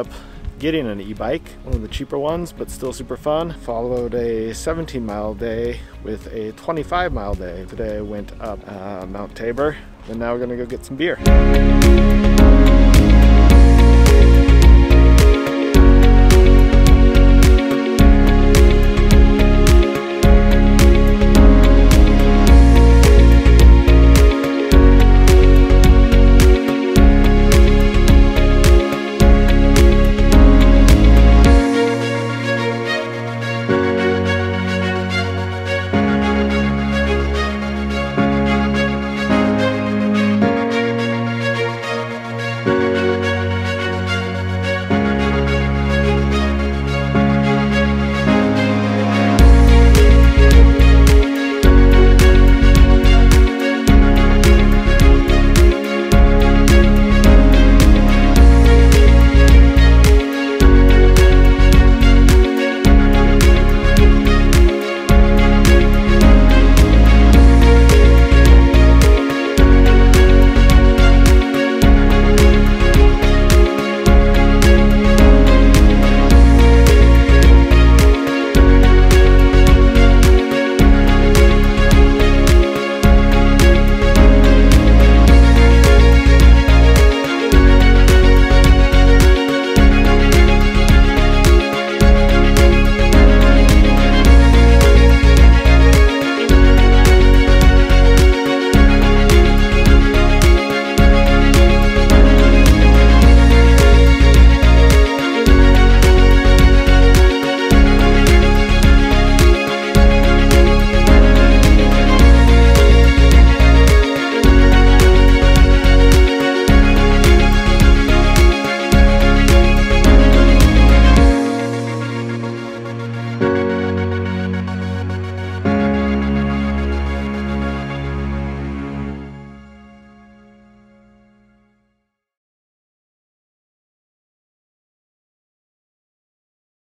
Up, getting an e-bike, one of the cheaper ones, but still super fun. Followed a 17 mile day with a 25 mile day. Today I went up uh, Mount Tabor, and now we're gonna go get some beer.